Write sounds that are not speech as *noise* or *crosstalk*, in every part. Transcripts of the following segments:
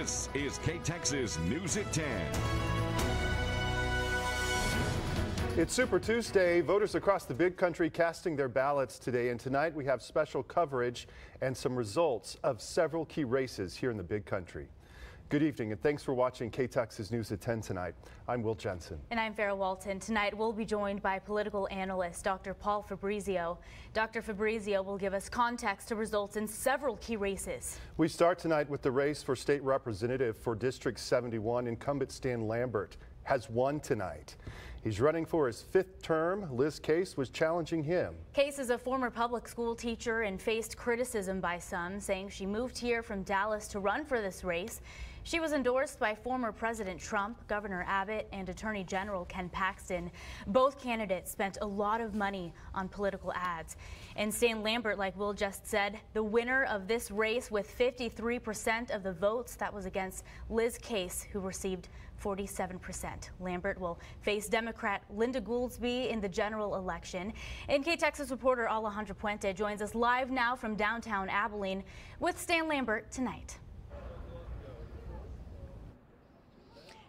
This is K-Texas News at 10. It's Super Tuesday. Voters across the big country casting their ballots today. And tonight we have special coverage and some results of several key races here in the big country. Good evening and thanks for watching K-Texas News at 10 tonight. I'm Will Jensen. And I'm Farrah Walton. Tonight we'll be joined by political analyst Dr. Paul Fabrizio. Dr. Fabrizio will give us context to results in several key races. We start tonight with the race for state representative for District 71. Incumbent Stan Lambert has won tonight. He's running for his fifth term. Liz Case was challenging him. Case is a former public school teacher and faced criticism by some, saying she moved here from Dallas to run for this race. She was endorsed by former President Trump, Governor Abbott, and Attorney General Ken Paxton. Both candidates spent a lot of money on political ads. And Stan Lambert, like Will just said, the winner of this race with 53% of the votes, that was against Liz Case, who received 47%. Lambert will face Democrat Linda Goolsbey in the general election. And K-Texas reporter Alejandra Puente joins us live now from downtown Abilene with Stan Lambert tonight.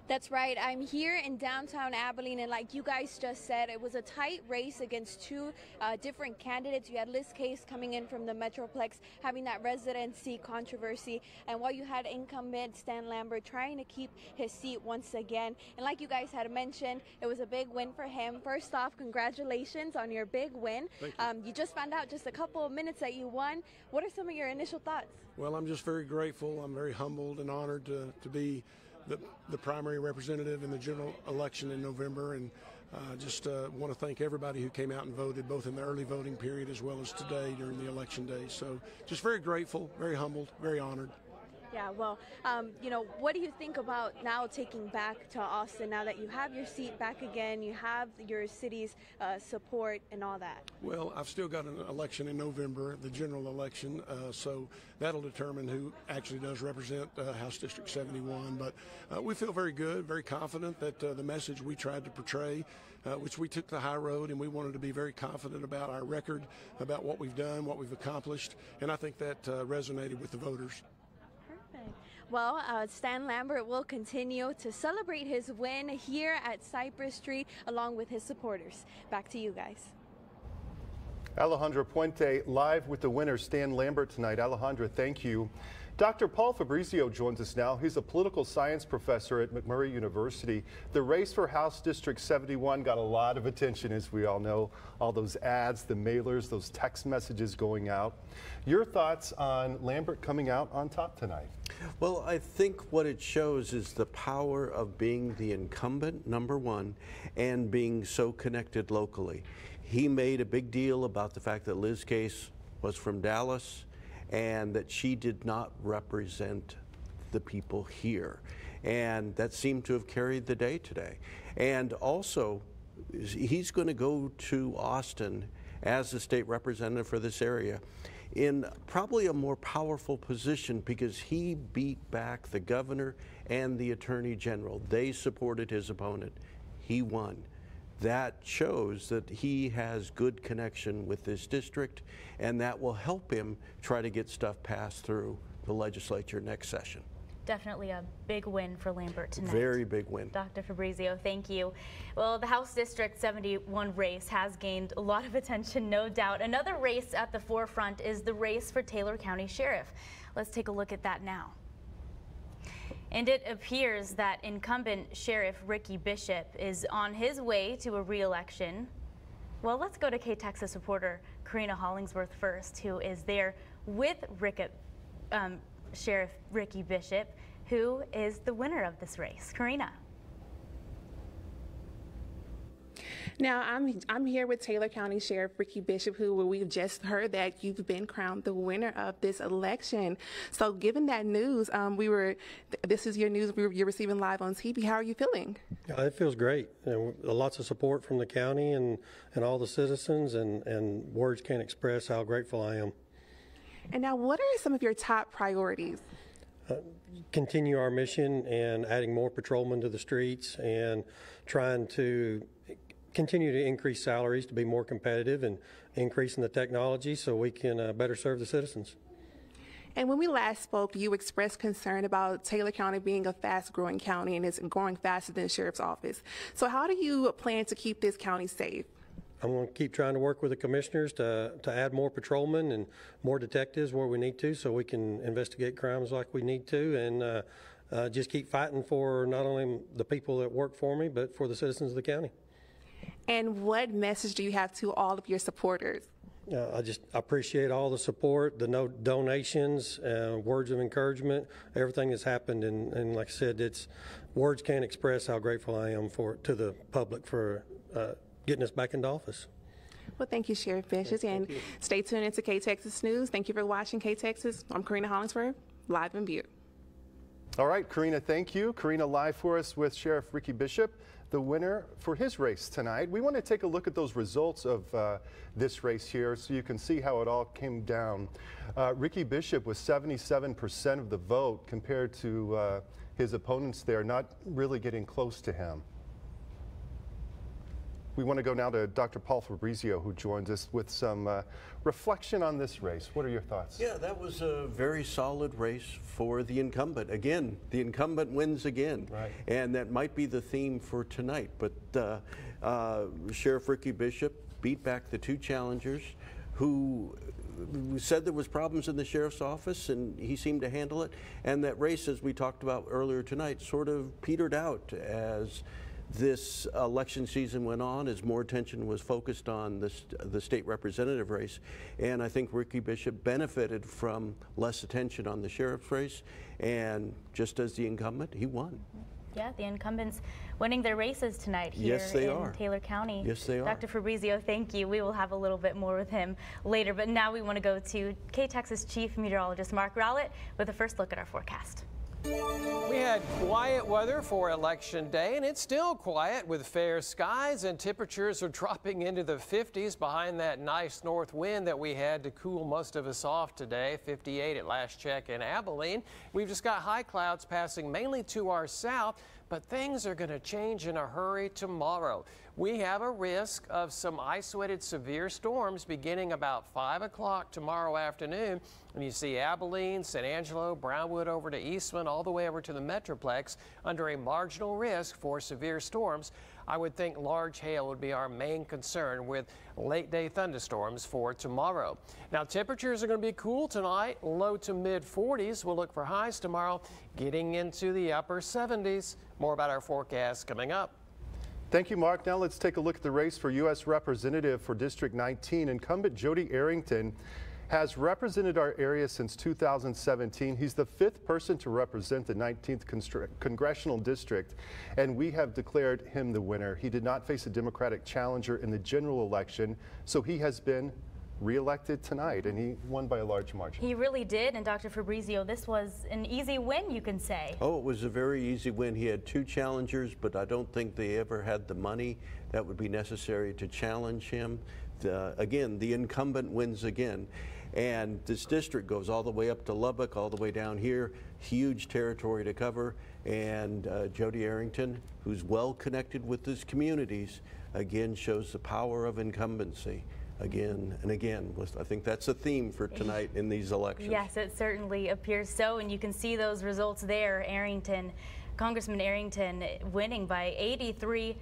That's right. I'm here in downtown Abilene, and like you guys just said, it was a tight race against two uh, different candidates. You had Liz Case coming in from the Metroplex, having that residency controversy, and while you had incumbent Stan Lambert trying to keep his seat once again. And like you guys had mentioned, it was a big win for him. First off, congratulations on your big win. You. Um, you just found out just a couple of minutes that you won. What are some of your initial thoughts? Well, I'm just very grateful. I'm very humbled and honored to, to be the, the primary representative in the general election in November. And uh, just uh, want to thank everybody who came out and voted, both in the early voting period as well as today during the election day. So just very grateful, very humbled, very honored. Yeah, well, um, you know, what do you think about now taking back to Austin now that you have your seat back again, you have your city's uh, support and all that? Well, I've still got an election in November, the general election, uh, so that'll determine who actually does represent uh, House District 71. But uh, we feel very good, very confident that uh, the message we tried to portray, uh, which we took the high road and we wanted to be very confident about our record, about what we've done, what we've accomplished, and I think that resonated with the voters. Well, uh, Stan Lambert will continue to celebrate his win here at Cypress Street along with his supporters. Back to you guys. Alejandra Puente live with the winner, Stan Lambert, tonight. Alejandra, thank you. Dr. Paul Fabrizio joins us now. He's a political science professor at McMurry University. The race for House District 71 got a lot of attention, as we all know. All those ads, the mailers, those text messages going out. Your thoughts on Lambert coming out on top tonight? Well, I think what it shows is the power of being the incumbent, number one, and being so connected locally. He made a big deal about the fact that Liz Case was from Dallas and that she did not represent the people here. And that seemed to have carried the day today. And also, he's going to go to Austin as the state representative for this area in probably a more powerful position because he beat back the governor and the attorney general. They supported his opponent. He won that shows that he has good connection with this district and that will help him try to get stuff passed through the legislature next session. Definitely a big win for Lambert tonight. Very big win. Dr. Fabrizio, thank you. Well, the House District 71 race has gained a lot of attention, no doubt. Another race at the forefront is the race for Taylor County Sheriff. Let's take a look at that now. And it appears that incumbent Sheriff Ricky Bishop is on his way to a re-election. Well, let's go to K-Texas reporter Karina Hollingsworth first, who is there with Rick, um, Sheriff Ricky Bishop, who is the winner of this race. Karina. Now, I'm I'm here with Taylor County Sheriff Ricky Bishop, who we've just heard that you've been crowned the winner of this election. So, given that news, um, we were this is your news we were, you're receiving live on TV. How are you feeling? Yeah, it feels great. You know, lots of support from the county and and all the citizens, and and words can't express how grateful I am. And now, what are some of your top priorities? Uh, continue our mission and adding more patrolmen to the streets and trying to continue to increase salaries to be more competitive and increasing the technology so we can uh, better serve the citizens. And when we last spoke, you expressed concern about Taylor County being a fast growing county and it's growing faster than the sheriff's office. So, how do you plan to keep this county safe? I'm going to keep trying to work with the commissioners to, to add more patrolmen and more detectives where we need to so we can investigate crimes like we need to and uh, uh, just keep fighting for not only the people that work for me, but for the citizens of the county. And what message do you have to all of your supporters? Uh, I just appreciate all the support, the no donations, uh, words of encouragement, everything that's happened, and, and like I said, it's words can't express how grateful I am for to the public for uh, getting us back into office. Well, thank you, Sheriff Bishop, and stay tuned into K Texas News. Thank you for watching K Texas. I'm Karina Hollingsworth, live in Butte. All right, Karina, thank you. Karina live for us with Sheriff Ricky Bishop, the winner for his race tonight. We want to take a look at those results of uh, this race here so you can see how it all came down. Uh, Ricky Bishop was 77% of the vote compared to uh, his opponents there, not really getting close to him. We want to go now to Dr. Paul Fabrizio, who joins us with some uh, reflection on this race. What are your thoughts? Yeah, that was a very solid race for the incumbent. Again, the incumbent wins again. Right. And that might be the theme for tonight. But uh, uh, Sheriff Ricky Bishop beat back the two challengers who said there was problems in the sheriff's office and he seemed to handle it and that race as we talked about earlier tonight sort of petered out as this election season went on as more attention was focused on the, the state representative race. And I think Ricky Bishop benefited from less attention on the sheriff's race. And just as the incumbent, he won. Yeah, the incumbents winning their races tonight here yes, they in are. Taylor County. Yes, they are. Dr. Fabrizio, thank you. We will have a little bit more with him later, but now we want to go to K-Texas Chief Meteorologist Mark Rowlett with a first look at our forecast. We had quiet weather for Election Day, and it's still quiet with fair skies, and temperatures are *laughs* dropping into the 50s behind that nice north wind that we had to cool most of us off today. 58 at last check in Abilene. We've just got high clouds passing mainly to our south, but things are going to change in a hurry tomorrow. We have a risk of some isolated severe storms beginning about 5 o'clock tomorrow afternoon. And you see Abilene, San Angelo, Brownwood over to Eastland, all the way over to the Metroplex under a marginal risk for severe storms. I would think large hail would be our main concern with late day thunderstorms for tomorrow. Now temperatures are going to be cool tonight, low to mid 40s. We'll look for highs tomorrow, getting into the upper 70s. More about our forecast coming up. Thank you, Mark. Now let's take a look at the race for U.S. Representative for District 19. Incumbent Jodey Arrington has represented our area since 2017. He's the fifth person to represent the 19th congressional district, and we have declared him the winner. He did not face a Democratic challenger in the general election, so he has been reelected tonight, and he won by a large margin. He really did, and Dr. Fabrizio, this was an easy win, you can say. Oh, it was a very easy win. He had two challengers, but I don't think they ever had the money that would be necessary to challenge him. The, again, the incumbent wins again. And this district goes all the way up to Lubbock, all the way down here, huge territory to cover. And uh, Jodey Arrington, who's well connected with his communities, again shows the power of incumbency again and again. I think that's a theme for tonight in these elections. Yes, it certainly appears so, and you can see those results there. Arrington, Congressman Arrington winning by 83%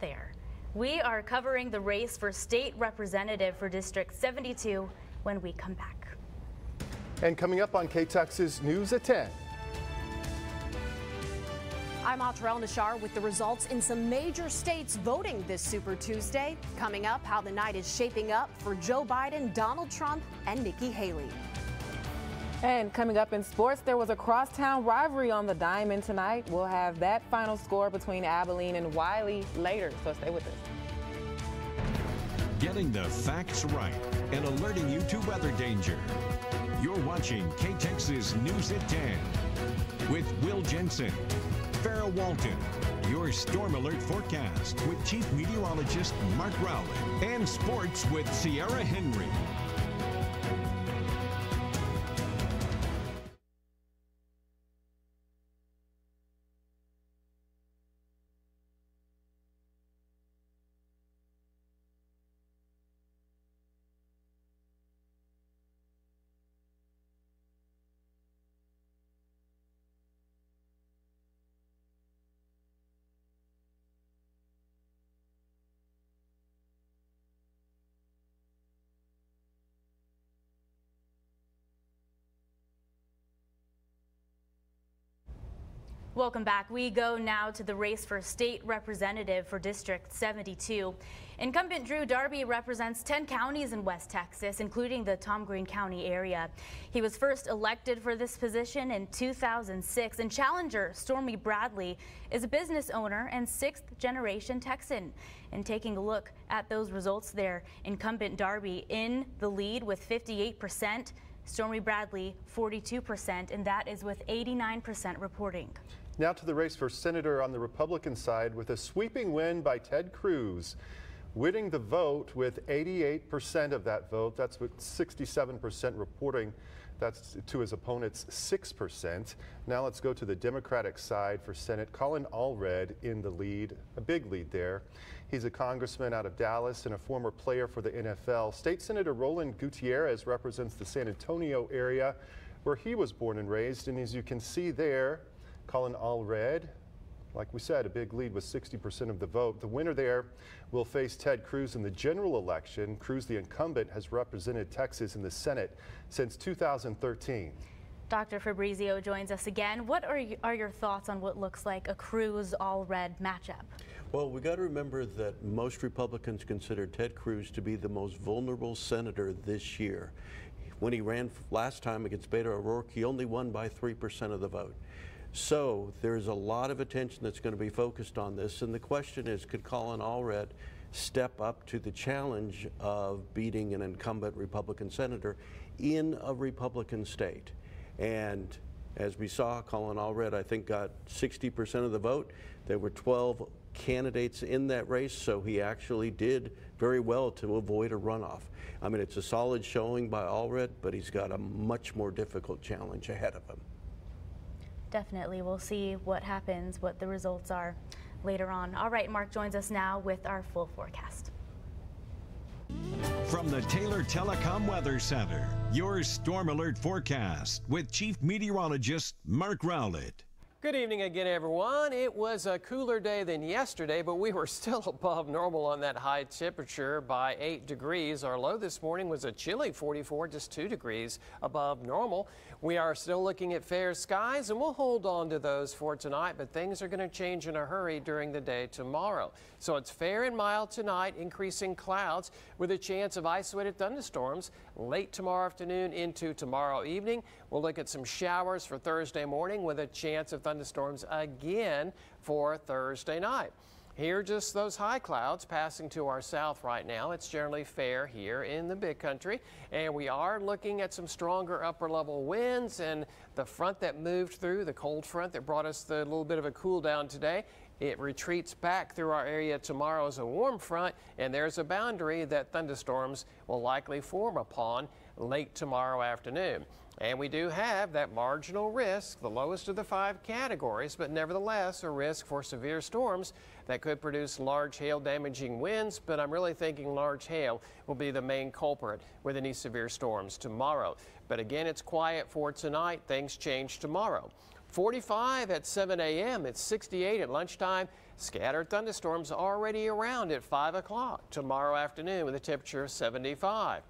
there. We are covering the race for state representative for District 72 when we come back. And coming up on K-Texas News at 10. I'm Ahtra Elnashar with the results in some major states voting this Super Tuesday. Coming up, how the night is shaping up for Joe Biden, Donald Trump, and Nikki Haley. And coming up in sports, there was a crosstown rivalry on the diamond tonight. We'll have that final score between Abilene and Wylie later, so stay with us. Getting the facts right and alerting you to weather danger. You're watching K-Texas News at 10 with Will Jensen. Farrah Walton. Your Storm Alert forecast with Chief Meteorologist Mark Rowlett and sports with Sierra Henry. Welcome back. We go now to the race for state representative for District 72. Incumbent Drew Darby represents 10 counties in West Texas, including the Tom Green County area. He was first elected for this position in 2006, and challenger Stormy Bradley is a business owner and sixth generation Texan. And taking a look at those results there, incumbent Darby in the lead with 58 percent. Stormy Bradley, 42%, and that is with 89% reporting. Now to the race for senator on the Republican side with a sweeping win by Ted Cruz. Winning the vote with 88% of that vote, that's with 67% reporting. That's to his opponent's 6%. Now let's go to the Democratic side for Senate. Colin Allred in the lead, a big lead there. He's a congressman out of Dallas and a former player for the NFL. State Senator Roland Gutierrez represents the San Antonio area where he was born and raised. And as you can see there, Colin Allred, like we said, a big lead with 60% of the vote. The winner there will face Ted Cruz in the general election. Cruz, the incumbent, has represented Texas in the Senate since 2013. Dr. Fabrizio joins us again. What are, you, are your thoughts on what looks like a Cruz Allred matchup? Well, we got to remember that most Republicans consider Ted Cruz to be the most vulnerable senator this year. When he ran last time against Beto O'Rourke, he only won by 3% of the vote. So there's a lot of attention that's going to be focused on this. And the question is, could Colin Allred step up to the challenge of beating an incumbent Republican senator in a Republican state? And as we saw, Colin Allred, I think, got 60% of the vote. There were 12 candidates in that race, so he actually did very well to avoid a runoff. I mean, it's a solid showing by Allred, but he's got a much more difficult challenge ahead of him. Definitely. We'll see what happens, what the results are later on. All right, Mark joins us now with our full forecast. From the Taylor Telecom Weather Center, your storm alert forecast with Chief Meteorologist Mark Rowlett. Good evening again, everyone. It was a cooler day than yesterday, but we were *laughs* still above normal on that high temperature by 8 degrees. Our low this morning was a chilly 44, just 2 degrees above normal. We are still looking at fair skies, and we'll hold on to those for tonight, but things are going to change in a hurry during the day tomorrow. So it's fair and mild tonight, increasing clouds with a chance of isolated thunderstorms late tomorrow afternoon into tomorrow evening. We'll look at some showers for Thursday morning with a chance of thunderstorms again for Thursday night. Here, just those high clouds passing to our south right now. It's generally fair here in the big country. And we are looking at some stronger upper level winds and the front that moved through, the cold front that brought us the little bit of a cool down today. It retreats back through our area tomorrow as a warm front, and there's a boundary that thunderstorms will likely form upon late tomorrow afternoon. And we do have that marginal risk, the lowest of the five categories, but nevertheless a risk for severe storms that could produce large hail damaging winds. But I'm really thinking large hail will be the main culprit with any severe storms tomorrow. But again, it's quiet for tonight. Things change tomorrow. 45 at 7 a.m. It's 68 at lunchtime. Scattered thunderstorms already around at 5 o'clock tomorrow afternoon with a temperature of 75.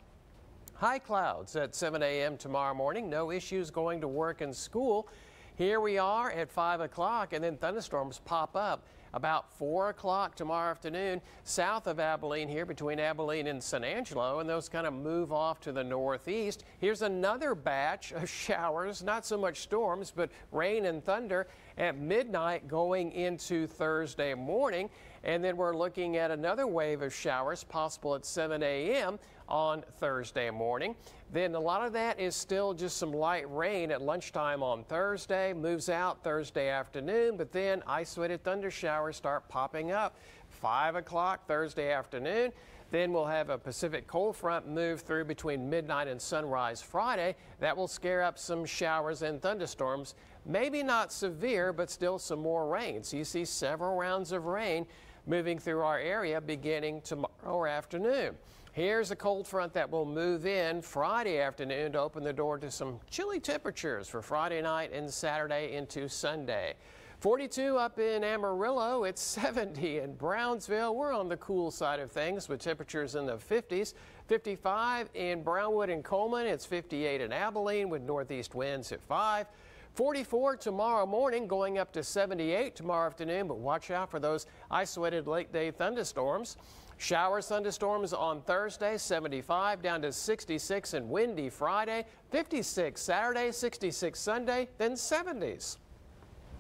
High clouds at 7 a.m. tomorrow morning. No issues going to work and school. Here we are at 5 o'clock, and then thunderstorms pop up about 4 o'clock tomorrow afternoon south of Abilene here between Abilene and San Angelo, and those kind of move off to the northeast. Here's another batch of *laughs* showers, not so much storms, but rain and thunder at midnight going into Thursday morning. And then we're looking at another wave of showers possible at 7 a.m. on Thursday morning. Then a lot of that is still just some light rain at lunchtime on Thursday, moves out Thursday afternoon, but then isolated thunder showers start popping up 5 o'clock Thursday afternoon. Then we'll have a Pacific cold front move through between midnight and sunrise Friday. That will scare up some showers and thunderstorms. Maybe not severe, but still some more rain. So you see several rounds of rain moving through our area beginning tomorrow afternoon. Here's a cold front that will move in Friday afternoon to open the door to some chilly temperatures for Friday night and Saturday into Sunday. 42 up in Amarillo, it's 70 in Brownsville. We're on the cool side of things with temperatures in the 50s. 55 in Brownwood and Coleman, it's 58 in Abilene with northeast winds at 5. 44 tomorrow morning, going up to 78 tomorrow afternoon, but watch out for those isolated late day thunderstorms. Shower thunderstorms on Thursday, 75 down to 66 and windy Friday, 56 Saturday, 66 Sunday, then 70s.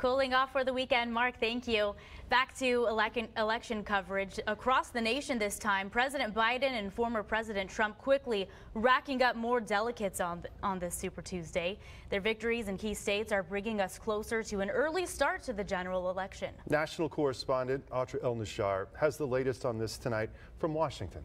Cooling off for the weekend. Mark, thank you. Back to election, election coverage. Across the nation this time, President Biden and former President Trump quickly racking up more delegates on, on this Super Tuesday. Their victories in key states are bringing us closer to an early start to the general election. National correspondent Ahtra Elnashar has the latest on this tonight from Washington.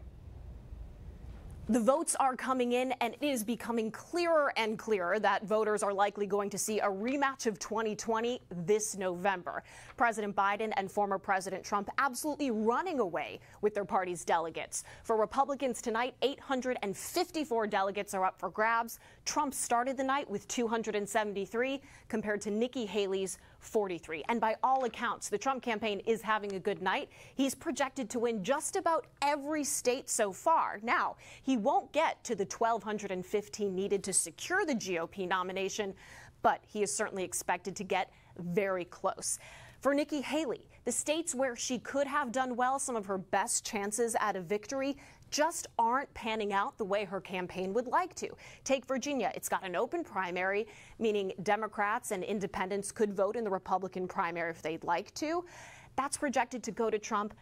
The votes are coming in, and it is becoming clearer and clearer that voters are likely going to see a rematch of 2020 this November. President Biden and former President Trump absolutely running away with their party's delegates. For Republicans tonight, 854 delegates are up for grabs. Trump started the night with 273 compared to Nikki Haley's 43. And by all accounts, the Trump campaign is having a good night. He's projected to win just about every state so far. Now, he won't get to the 1,215 needed to secure the GOP nomination, but he is certainly expected to get very close. For Nikki Haley, the states where she could have done well, some of her best chances at a victory, just aren't panning out the way her campaign would like to. Take Virginia. It's got an open primary, meaning Democrats and independents could vote in the Republican primary if they'd like to. That's projected to go to Trump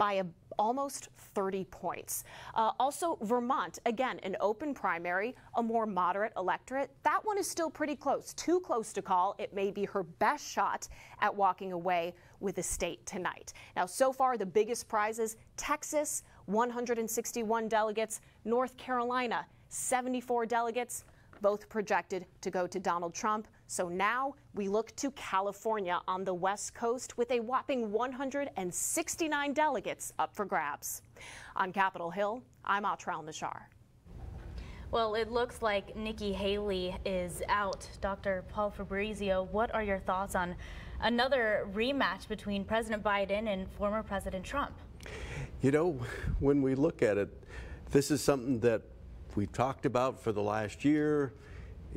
by a, almost 30 points. Uh, also, Vermont, again, an open primary, a more moderate electorate. That one is still pretty close, too close to call. It may be her best shot at walking away with the state tonight. Now, so far, the biggest prizes Texas, 161 delegates, North Carolina, 74 delegates, both projected to go to Donald Trump. So now we look to California on the West Coast with a whopping 169 delegates up for grabs. On Capitol Hill, I'm Ahtra Elnashar. Well, it looks like Nikki Haley is out. Dr. Paul Fabrizio, what are your thoughts on another rematch between President Biden and former President Trump? You know, when we look at it, this is something that we've talked about for the last year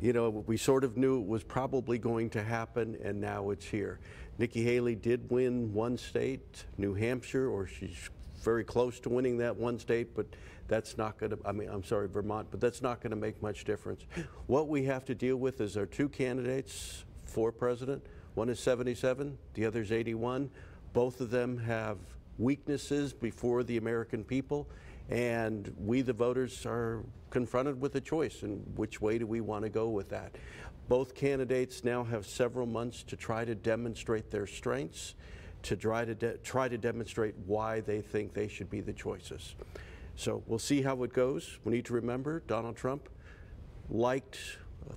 you know, we sort of knew it was probably going to happen, and now it's here. Nikki Haley did win one state, New Hampshire, or she's very close to winning that one state, but that's not going to, I mean, I'm sorry, Vermont, but that's not going to make much difference. What we have to deal with is our two candidates for president. One is 77, the other is 81. Both of them have weaknesses before the American people. And we, the voters, are confronted with a choice and which way do we want to go with that. Both candidates now have several months to try to demonstrate their strengths, to try to, try to demonstrate why they think they should be the choices. So we'll see how it goes. We need to remember Donald Trump liked,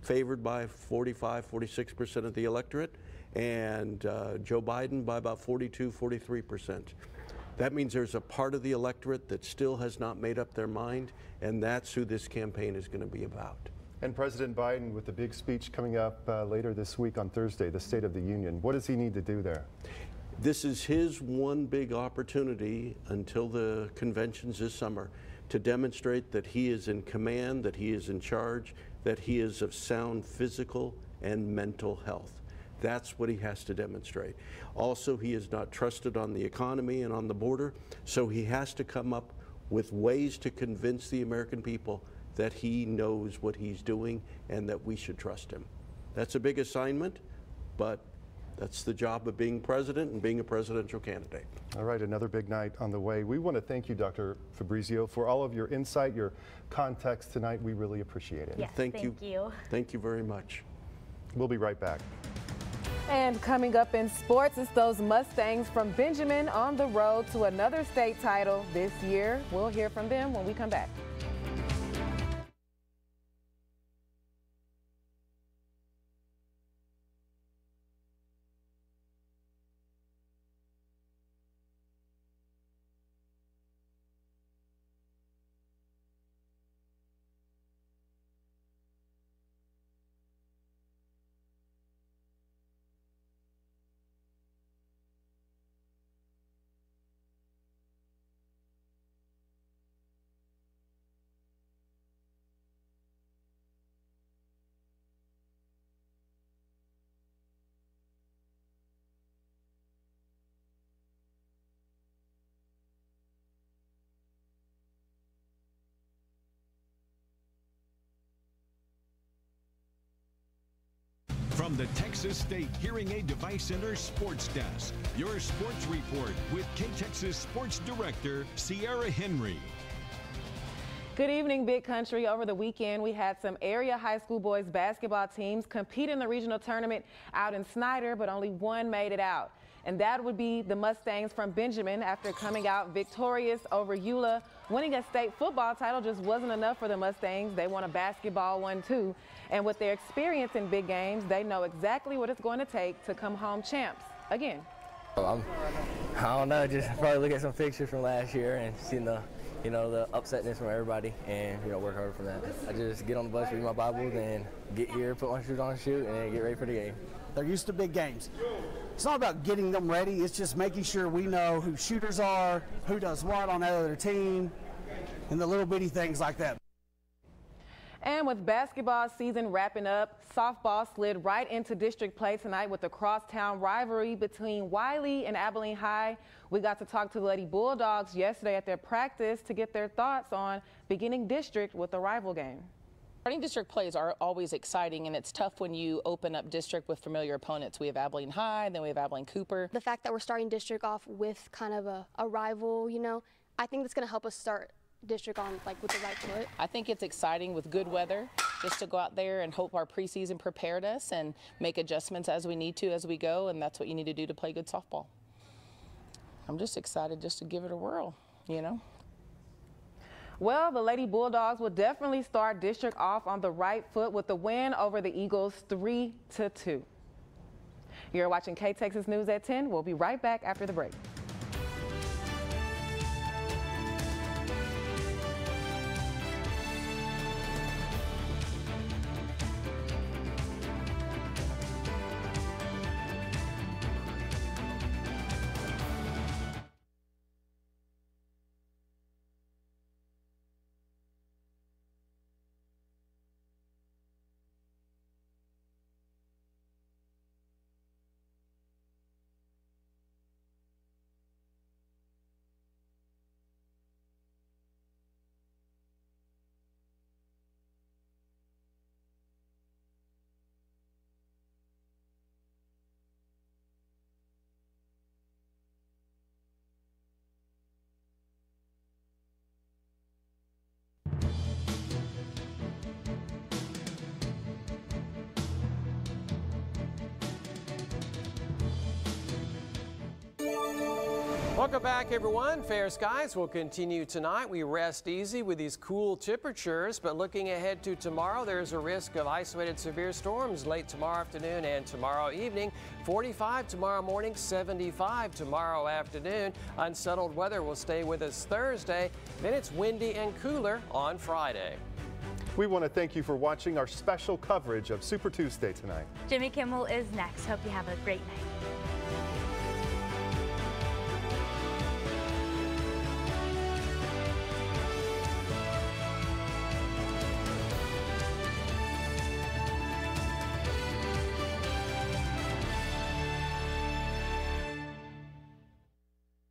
favored by 45, 46% of the electorate, and uh, Joe Biden by about 42, 43%. That means there's a part of the electorate that still has not made up their mind, and that's who this campaign is going to be about. And President Biden, with the big speech coming up uh, later this week on Thursday, the State of the Union, what does he need to do there? This is his one big opportunity until the conventions this summer to demonstrate that he is in command, that he is in charge, that he is of sound physical and mental health. That's what he has to demonstrate. Also, he is not trusted on the economy and on the border, so he has to come up with ways to convince the American people that he knows what he's doing and that we should trust him. That's a big assignment, but that's the job of being president and being a presidential candidate. All right, another big night on the way. We want to thank you, Dr. Fabrizio, for all of your insight, your context tonight. We really appreciate it. Yes, thank, thank you. you. Thank you very much. We'll be right back. And coming up in sports, it's those Mustangs from Benjamin on the road to another state title this year. We'll hear from them when we come back. From the Texas State Hearing Aid Device Center Sports Desk, your sports report with K-Texas Sports Director Sierra Henry. Good evening, Big Country. Over the weekend, we had some area high school boys basketball teams compete in the regional tournament out in Snyder, but only one made it out. And that would be the Mustangs from Benjamin after coming out victorious over Eula. Winning a state football title just wasn't enough for the Mustangs. They won a basketball one too. And with their experience in big games, they know exactly what it's going to take to come home champs again. I'm, I don't know, just probably look at some pictures from last year and see the you know, the upsetness from everybody and, you know, work hard from that. I just get on the bus, read my Bible, and get here, put my shoes on and shoot, and get ready for the game. They're used to big games. It's not about getting them ready, it's just making sure we know who shooters are, who does what on that other team, and the little bitty things like that. And with basketball season wrapping up, softball slid right into district play tonight with the crosstown rivalry between Wylie and Abilene High. We got to talk to the Lady Bulldogs yesterday at their practice to get their thoughts on beginning district with the rival game. Starting district plays are always exciting, and it's tough when you open up district with familiar opponents. We have Abilene High, then we have Abilene Cooper. The fact that we're starting district off with kind of a, a rival, you know, I think that's going to help us start district on like with the right foot. I think it's exciting with good weather just to go out there and hope our preseason prepared us and make adjustments as we need to as we go, and that's what you need to do to play good softball. I'm just excited just to give it a whirl, you know. Well, the Lady Bulldogs will definitely start district off on the right foot with the win over the Eagles 3 to 2. You're watching K Texas News at 10. We'll be right back after the break. Welcome back, everyone. Fair skies will continue tonight. We rest easy with these cool temperatures, but looking ahead to tomorrow, there's a risk of isolated severe storms late tomorrow afternoon and tomorrow evening. 45 tomorrow morning, 75 tomorrow afternoon. Unsettled weather will stay with us Thursday. Then it's windy and cooler on Friday. We want to thank you for watching our special coverage of Super Tuesday tonight. Jimmy Kimmel is next. Hope you have a great night.